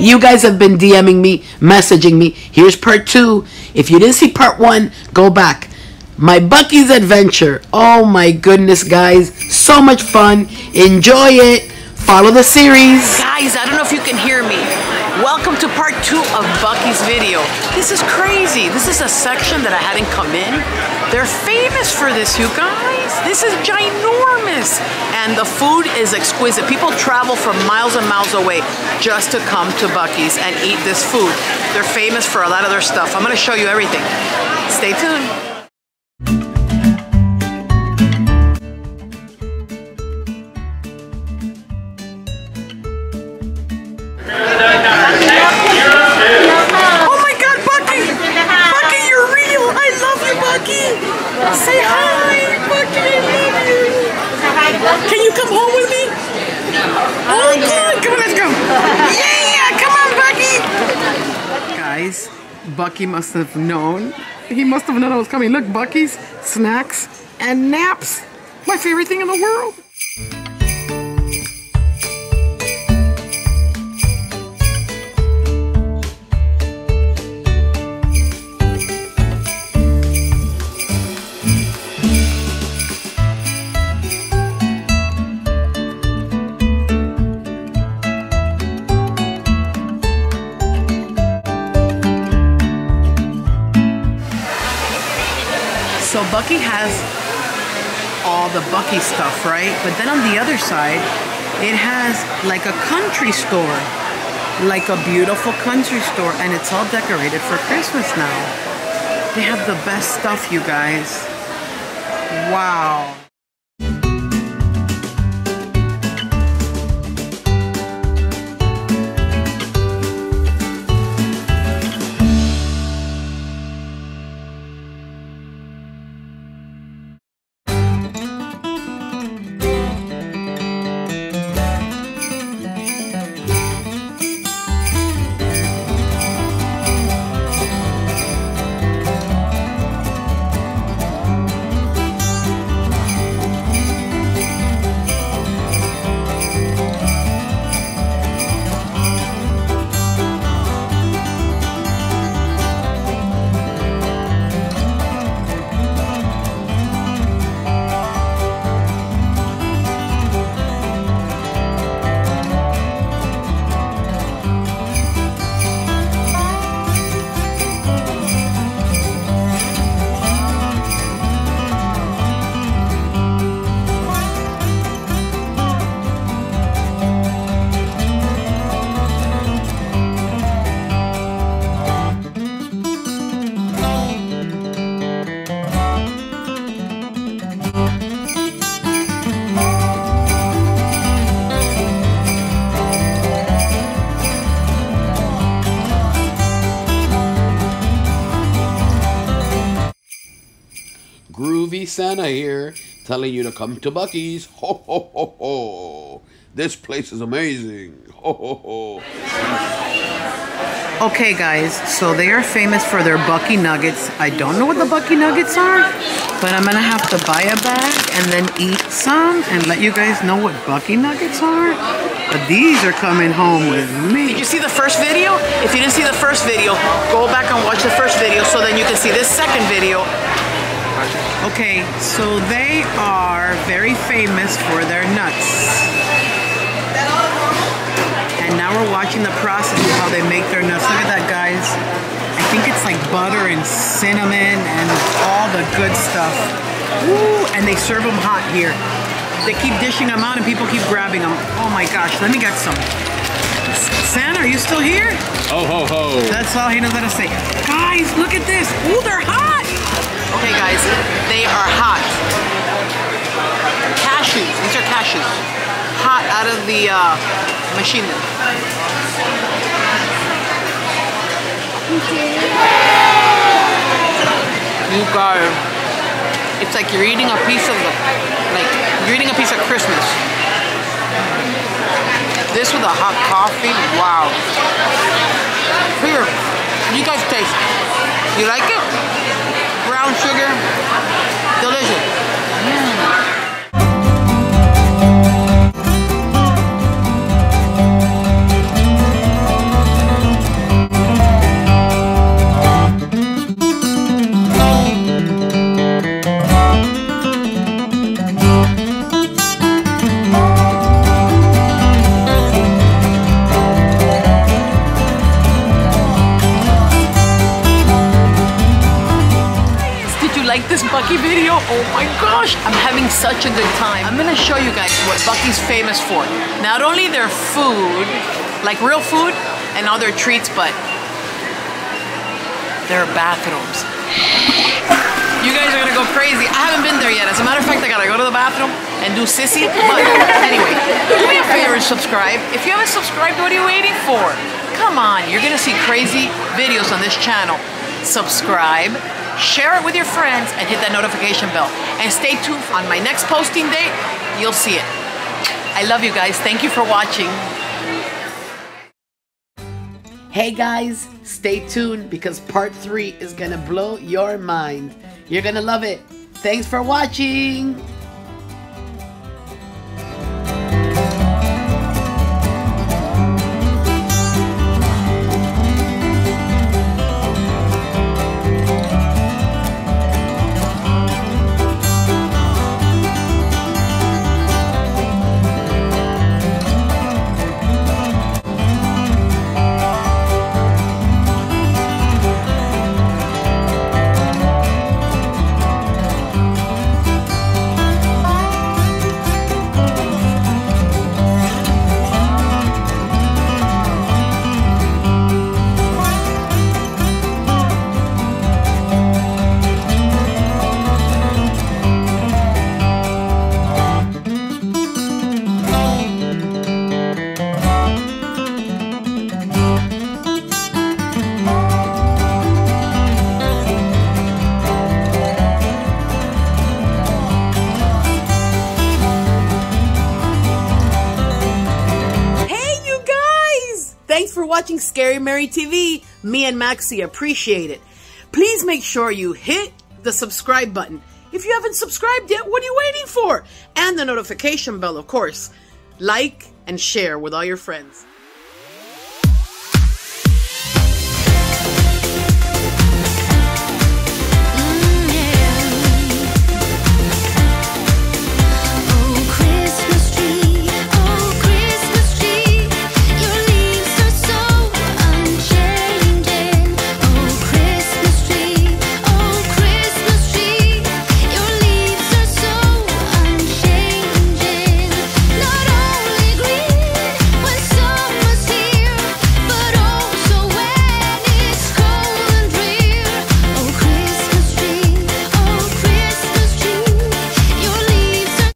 You guys have been DMing me, messaging me. Here's part two. If you didn't see part one, go back. My Buc-ee's adventure. Oh my goodness, guys. So much fun. Enjoy it. Follow the series. Guys, I don't know if you can hear me. Welcome to part two of Buc-ee's video. This is crazy. This is a section that I hadn't come in. They're famous for this, you guys. This is ginormous. And the food is exquisite. People travel from miles and miles away just to come to Buc-ee's and eat this food. They're famous for a lot of their stuff. I'm gonna show you everything. Stay tuned. Guys, Buc-ee must have known. He must have known I was coming. Look, Buc-ee's snacks and naps. My favorite thing in the world. Buc-ee has all the Buc-ee stuff, right? But then on the other side, it has like a country store, like a beautiful country store, and it's all decorated for Christmas now. They have the best stuff, you guys. Wow. Groovy Santa here, telling you to come to Buc-ee's. Ho ho ho ho! This place is amazing. Ho ho ho! Okay, guys, so they are famous for their Buc-ee Nuggets. I don't know what the Buc-ee Nuggets are, but I'm gonna have to buy a bag and then eat some and let you guys know what Buc-ee Nuggets are. But these are coming home with me. Did you see the first video? If you didn't see the first video, go back and watch the first video so then you can see this second video. Okay, so they are very famous for their nuts. And now we're watching the process of how they make their nuts. Look at that, guys. I think it's like butter and cinnamon and all the good stuff. Woo! And they serve them hot here. They keep dishing them out and people keep grabbing them. Oh my gosh, let me get some. Santa, are you still here? Oh, ho ho! That's all he knows how to say. Guys, look at this. Ooh, they're Hot out of the uh, machine. You guys, it's like you're eating a piece of the, like you're eating a piece of Christmas. This with a hot coffee, wow. Here, you guys taste. You like it? Oh my gosh, I'm having such a good time. I'm gonna show you guys what Buc-ee's famous for. Not only their food, like real food and other treats, but their bathrooms. You guys are gonna go crazy. I haven't been there yet. As a matter of fact, I gotta go to the bathroom and do sissy. But anyway, do me a favor and subscribe. If you haven't subscribed, what are you waiting for? Come on, you're gonna see crazy videos on this channel. Subscribe, share it with your friends, and hit that notification bell. And stay tuned on my next posting date. You'll see it. I love you guys. Thank you for watching. Hey guys, stay tuned because part three is gonna blow your mind. You're gonna love it. Thanks for watching. Watching Scary Mary TV. Me and Maxie appreciate it. Please make sure you hit the subscribe button. If you haven't subscribed yet, what are you waiting for? And the notification bell, of course. Like and share with all your friends.